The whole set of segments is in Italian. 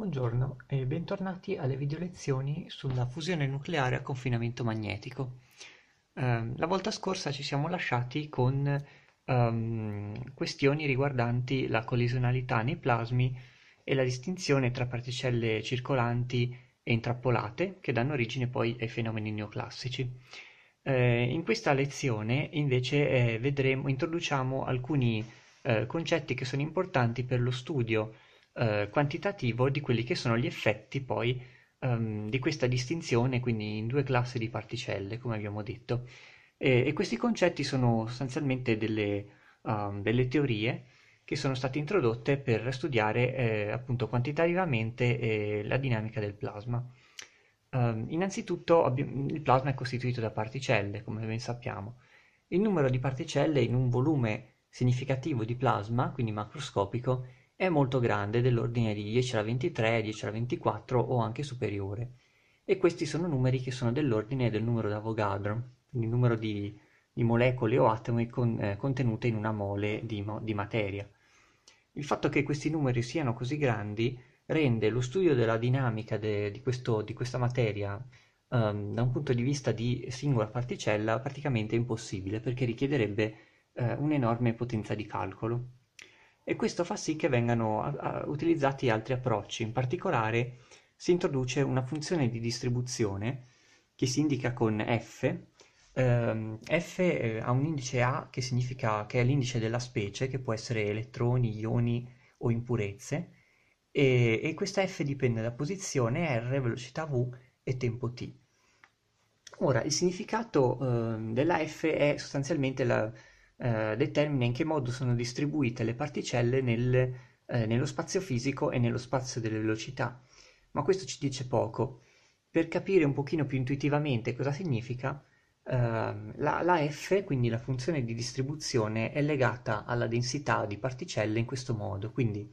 Buongiorno e bentornati alle video lezioni sulla fusione nucleare a confinamento magnetico. Eh, la volta scorsa ci siamo lasciati con um, questioni riguardanti la collisionalità nei plasmi e la distinzione tra particelle circolanti e intrappolate che danno origine poi ai fenomeni neoclassici. Eh, in questa lezione invece eh, vedremo, introduciamo alcuni eh, concetti che sono importanti per lo studio eh, quantitativo di quelli che sono gli effetti poi um, di questa distinzione, quindi in due classi di particelle, come abbiamo detto. E, e questi concetti sono sostanzialmente delle, um, delle, teorie che sono state introdotte per studiare eh, appunto quantitativamente eh, la dinamica del plasma. Um, innanzitutto il plasma è costituito da particelle, come ben sappiamo. Il numero di particelle in un volume significativo di plasma, quindi macroscopico, è molto grande, dell'ordine di 10 alla 23, 10 alla 24 o anche superiore. E questi sono numeri che sono dell'ordine del numero d'Avogadro, il numero di, di molecole o atomi con, eh, contenute in una mole di, di materia. Il fatto che questi numeri siano così grandi rende lo studio della dinamica de, di, questo, di, questa materia um, da un punto di vista di singola particella praticamente impossibile perché richiederebbe uh, un'enorme potenza di calcolo e questo fa sì che vengano a, a, utilizzati altri approcci. In particolare si introduce una funzione di distribuzione che si indica con f. Um, f eh, ha un indice A che significa che è l'indice della specie, che può essere elettroni, ioni o impurezze, e, e questa f dipende da posizione r, velocità v e tempo t. Ora, il significato uh, della f è sostanzialmente la, eh, determina in che modo sono distribuite le particelle nel, eh, nello spazio fisico e nello spazio delle velocità. Ma questo ci dice poco. Per capire un pochino più intuitivamente cosa significa, eh, la, la f, quindi la funzione di distribuzione, è legata alla densità di particelle in questo modo. Quindi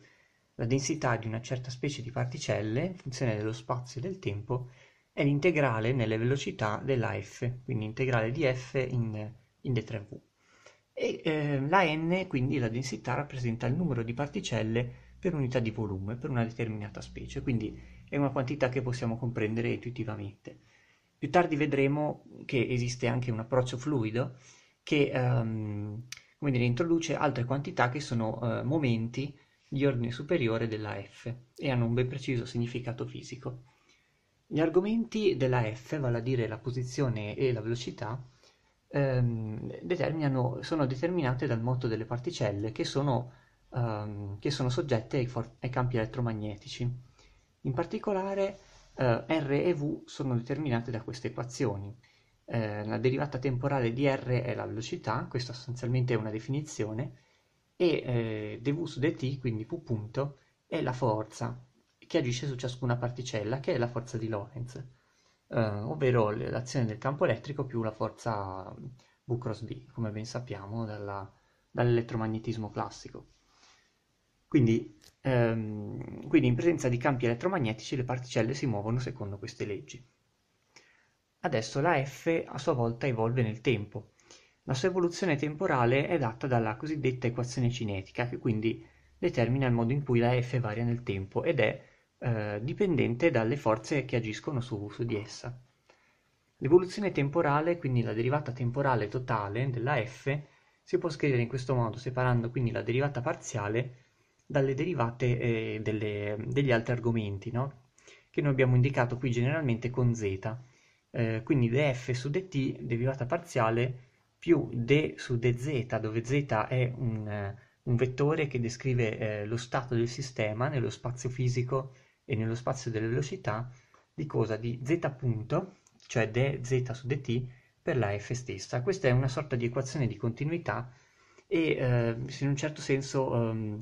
la densità di una certa specie di particelle, in funzione dello spazio e del tempo, è l'integrale nelle velocità della f, quindi integrale di f in, in d3v e eh, la n, quindi la densità, rappresenta il numero di particelle per unità di volume per una determinata specie, quindi è una quantità che possiamo comprendere intuitivamente. Più tardi vedremo che esiste anche un approccio fluido che come dire, introduce altre quantità che sono uh, momenti di ordine superiore della f e hanno un ben preciso significato fisico. Gli argomenti della f, vale a dire la posizione e la velocità, ehm, sono determinate dal moto delle particelle che sono, ehm, che sono soggette ai, for- ai, campi elettromagnetici. In particolare eh, R e V sono determinate da queste equazioni. Eh, la derivata temporale di R è la velocità, questa sostanzialmente è una definizione, e eh, dv su dt, quindi V punto, è la forza che agisce su ciascuna particella, che è la forza di Lorentz eh, ovvero l'azione del campo elettrico più la forza V cross B, come ben sappiamo dalla, dall'elettromagnetismo classico. Quindi, ehm, quindi in presenza di campi elettromagnetici le particelle si muovono secondo queste leggi. Adesso la F a sua volta evolve nel tempo. La sua evoluzione temporale è data dalla cosiddetta equazione cinetica, che quindi determina il modo in cui la F varia nel tempo ed è dipendente dalle forze che agiscono su, su di essa. L'evoluzione temporale, quindi la derivata temporale totale della f, si può scrivere in questo modo, separando quindi la derivata parziale dalle derivate eh, delle, degli altri argomenti, no? che noi abbiamo indicato qui generalmente con z. Eh, quindi df su dt, derivata parziale, più d su dz, dove z è un, un vettore che descrive eh, lo stato del sistema nello spazio fisico e nello spazio delle velocità di cosa? Di z punto, cioè dz su dt, per la f stessa. Questa è una sorta di equazione di continuità e eh, in un certo senso um,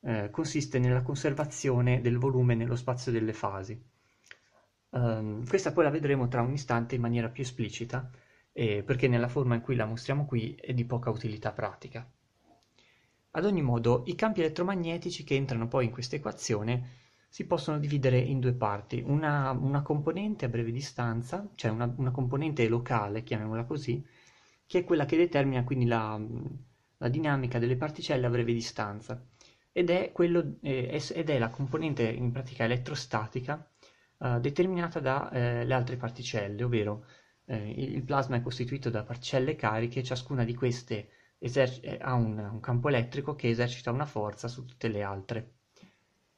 eh, consiste nella conservazione del volume nello spazio delle fasi. Um, questa poi la vedremo tra un istante in maniera più esplicita, eh, perché nella forma in cui la mostriamo qui è di poca utilità pratica. Ad ogni modo, i campi elettromagnetici che entrano poi in questa equazione si possono dividere in due parti, una, una componente a breve distanza, cioè una, una, componente locale, chiamiamola così, che è quella che determina quindi la, la dinamica delle particelle a breve distanza. ed è, quello, eh, ed è la componente in pratica elettrostatica eh, determinata dalle eh, altre particelle, ovvero eh, il plasma è costituito da particelle cariche, ciascuna di queste eser- ha un, un campo elettrico che esercita una forza su tutte le altre.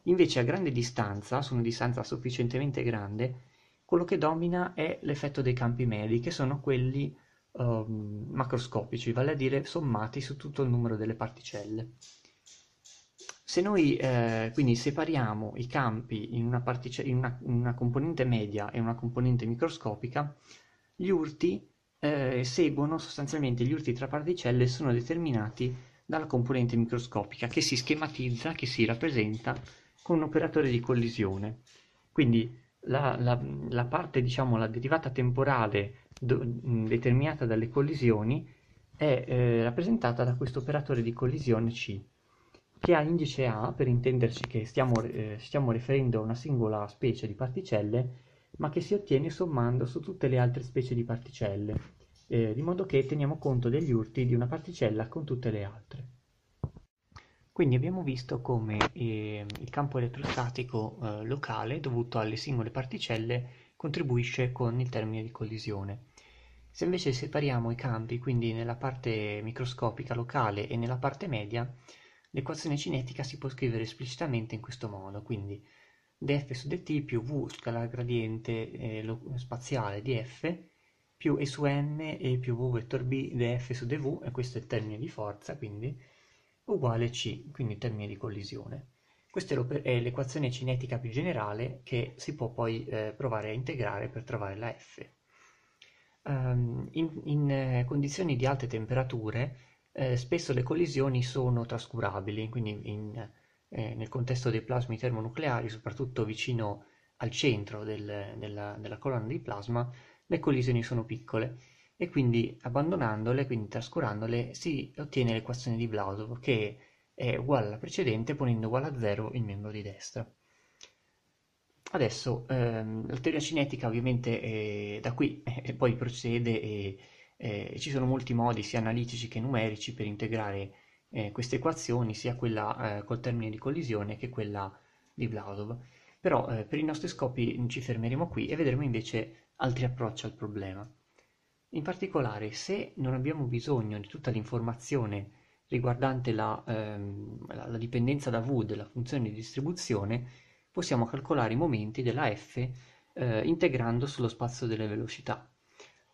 Invece a grande distanza, su una distanza sufficientemente grande, quello che domina è l'effetto dei campi medi, che sono quelli um, macroscopici, vale a dire sommati su tutto il numero delle particelle. Se noi eh, quindi separiamo i campi in una, partice- in, una, in una, componente media e una componente microscopica, gli urti eh, seguono sostanzialmente gli urti tra particelle sono determinati dalla componente microscopica che si schematizza, che si rappresenta con un operatore di collisione. Quindi la, la, la parte, diciamo, la derivata temporale do, determinata dalle collisioni è eh, rappresentata da questo operatore di collisione C, che ha indice A, per intenderci che stiamo, eh, stiamo riferendo a una singola specie di particelle, ma che si ottiene sommando su tutte le altre specie di particelle, eh, di modo che teniamo conto degli urti di una particella con tutte le altre. Quindi abbiamo visto come eh, il campo elettrostatico eh, locale dovuto alle singole particelle contribuisce con il termine di collisione. Se invece separiamo i campi, quindi nella parte microscopica locale e nella parte media, l'equazione cinetica si può scrivere esplicitamente in questo modo, quindi df su dt più v scalare gradiente eh, spaziale di f più e su n e più v vettor b df su dv, e questo è il termine di forza, quindi uguale C, quindi in termini di collisione. Questa è l'equazione cinetica più generale che si può poi eh, provare a integrare per trovare la F. Um, in, in eh, condizioni di alte temperature eh, spesso le collisioni sono trascurabili, quindi in, eh, nel contesto dei plasmi termonucleari, soprattutto vicino al centro del, della, della colonna di plasma, le collisioni sono piccole e quindi abbandonandole, quindi trascurandole, si ottiene l'equazione di Blasov che è uguale alla precedente ponendo uguale a 0 il membro di destra. Adesso ehm, la teoria cinetica ovviamente è da qui e poi procede e, e, ci sono molti modi sia analitici che numerici per integrare eh, queste equazioni, sia quella eh, col termine di collisione che quella di Blasov. Però eh, per i nostri scopi ci fermeremo qui e vedremo invece altri approcci al problema. In particolare, se non abbiamo bisogno di tutta l'informazione riguardante la, ehm, la, la dipendenza da V della funzione di distribuzione, possiamo calcolare i momenti della f eh, integrando sullo spazio delle velocità.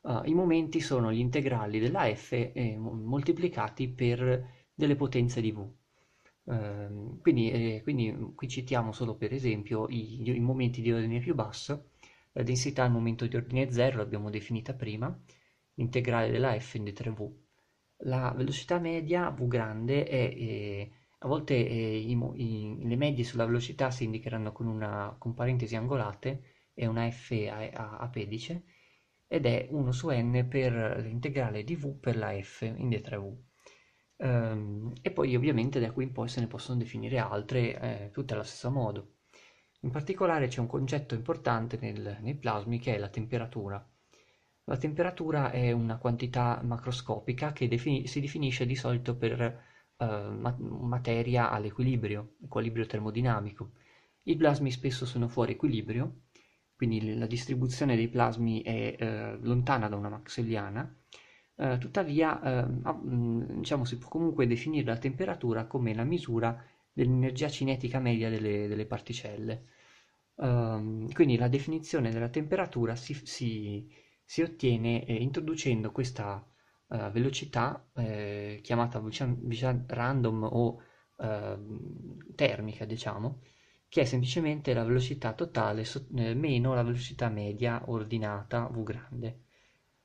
Uh, I momenti sono gli integrali della f eh, moltiplicati per delle potenze di v. Uh, quindi, eh, quindi, qui citiamo solo per esempio i, i momenti di ordine più basso, la densità al momento di ordine 0 l'abbiamo definita prima, integrale della f in d3v. La velocità media v grande è, eh, a volte eh, i, i, le medie sulla velocità si indicheranno con una con parentesi angolate e una f a, a, a pedice ed è 1 su n per l'integrale di v per la f in d3v. Um, ehm, e poi ovviamente da qui in poi se ne possono definire altre, eh, tutte allo stesso modo. In particolare c'è un concetto importante nel, nei plasmi che è la temperatura. La temperatura è una quantità macroscopica che defini- si definisce di solito per eh, ma- materia all'equilibrio, equilibrio termodinamico. I plasmi spesso sono fuori equilibrio, quindi la distribuzione dei plasmi è eh, lontana da una maxelliana, eh, tuttavia eh, mm, diciamo, si può comunque definire la temperatura come la misura dell'energia cinetica media delle, delle particelle. Um, quindi la definizione della temperatura si, si si ottiene eh, introducendo questa uh, velocità eh, chiamata random o uh, termica, diciamo, che è semplicemente la velocità totale eh, meno la velocità media ordinata v grande.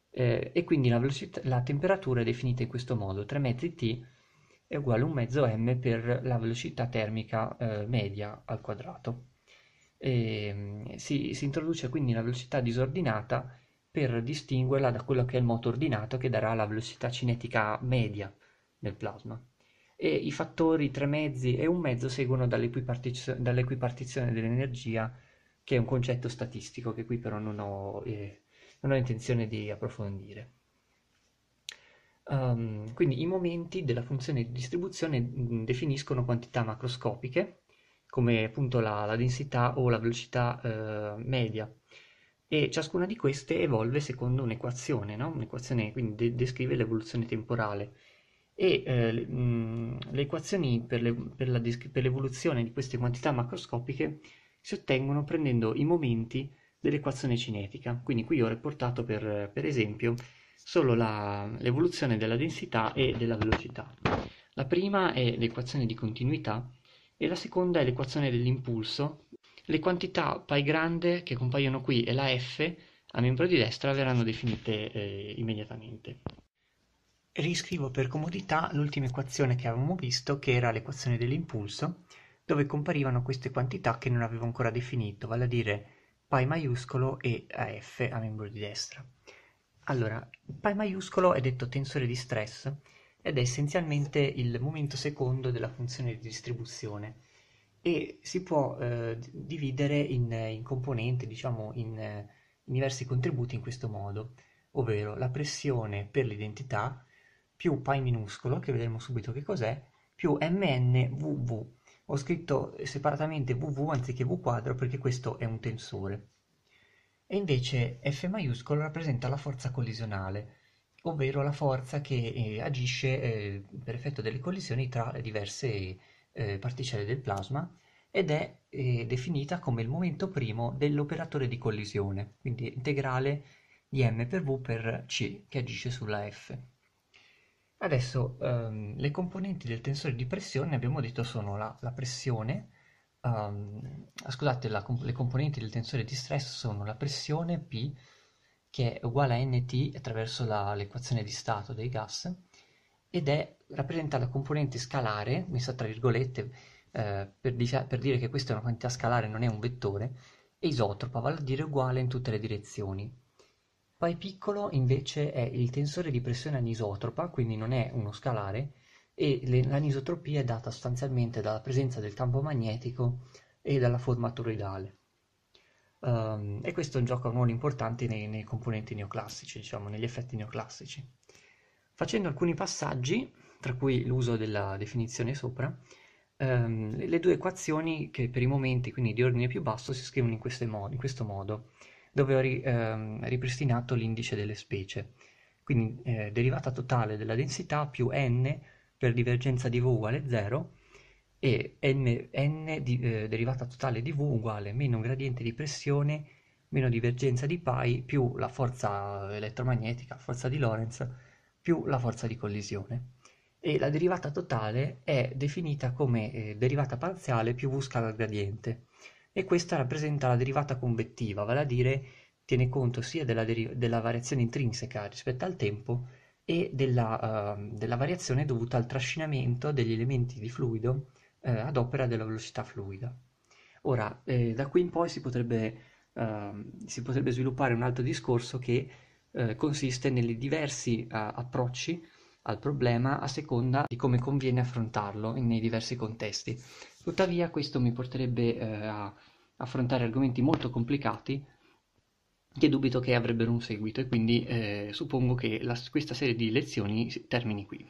Eh, e quindi la, velocità, la temperatura è definita in questo modo, 3 mezzi t è uguale a un mezzo m per la velocità termica eh, media al quadrato. E, ehm, si, si introduce quindi la velocità disordinata per distinguerla da quello che è il moto ordinato che darà la velocità cinetica media del plasma. E i fattori 3 mezzi e un mezzo seguono dall'equipartiz- dall'equipartizione dell'energia, che è un concetto statistico che qui però non ho, eh, non ho intenzione di approfondire. Um, quindi i momenti della funzione di distribuzione mh, definiscono quantità macroscopiche, come appunto la, la densità o la velocità uh, media, e ciascuna di queste evolve secondo un'equazione, no? Un'equazione quindi de- descrive l'evoluzione temporale. E eh, le, equazioni per, le, per, la, per l'evoluzione di queste quantità macroscopiche si ottengono prendendo i momenti dell'equazione cinetica. Quindi qui ho riportato per, per esempio solo la, l'evoluzione della densità e della velocità. La prima è l'equazione di continuità e la seconda è l'equazione dell'impulso. Le quantità π grande che compaiono qui e la f a membro di destra verranno definite eh, immediatamente. Riscrivo per comodità l'ultima equazione che avevamo visto, che era l'equazione dell'impulso, dove comparivano queste quantità che non avevo ancora definito, vale a dire π maiuscolo e AF a membro di destra. Allora, π maiuscolo è detto tensore di stress ed è essenzialmente il momento secondo della funzione di distribuzione e si può eh, dividere in, in, componenti, diciamo in, in diversi contributi in questo modo, ovvero la pressione per l'identità più π minuscolo, che vedremo subito che cos'è, più mnvv ho scritto separatamente VV anziché V quadro perché questo è un tensore. E invece F maiuscolo rappresenta la forza collisionale, ovvero la forza che eh, agisce eh, per effetto delle collisioni tra diverse eh, particelle del plasma ed è eh, definita come il momento primo dell'operatore di collisione, quindi integrale di m per v per c che agisce sulla f. Adesso ehm, le componenti del tensore di pressione abbiamo detto sono la, la pressione, um, scusate, la, le componenti del tensore di stress sono la pressione P che è uguale a nt attraverso l'equazione di stato dei gas ed è rappresenta la componente scalare, messa tra virgolette eh, per, di- per dire che questa è una quantità scalare, non è un vettore, e isotropa, vale a dire uguale in tutte le direzioni. Π piccolo invece è il tensore di pressione anisotropa, quindi non è uno scalare, e le, l'anisotropia è data sostanzialmente dalla presenza del campo magnetico e dalla forma toroidale. Um, e questo gioca un ruolo importante nei, nei componenti neoclassici, diciamo, negli effetti neoclassici. Facendo alcuni passaggi, tra cui l'uso della definizione sopra, um, le, due equazioni che per i momenti, quindi di ordine più basso, si scrivono in, modi, in questo modo dove ho ri, ehm, ripristinato l'indice delle specie. Quindi eh, derivata totale della densità più n per divergenza di v uguale 0 e n, n di, eh, derivata totale di v uguale meno gradiente di pressione meno divergenza di π più la forza elettromagnetica, forza di Lorentz, più la forza di collisione. E la derivata totale è definita come eh, derivata parziale più v scala gradiente e questa rappresenta la derivata convettiva, vale a dire tiene conto sia della, della variazione intrinseca rispetto al tempo e della, uh, della, variazione dovuta al trascinamento degli elementi di fluido uh, ad opera della velocità fluida. Ora, eh, da qui in poi si potrebbe, uh, si potrebbe, sviluppare un altro discorso che eh, consiste nei diversi approcci al problema a seconda di come conviene affrontarlo nei diversi contesti. Tuttavia questo mi porterebbe eh, a affrontare argomenti molto complicati che dubito che avrebbero un seguito e quindi eh, suppongo che la, questa serie di lezioni termini qui.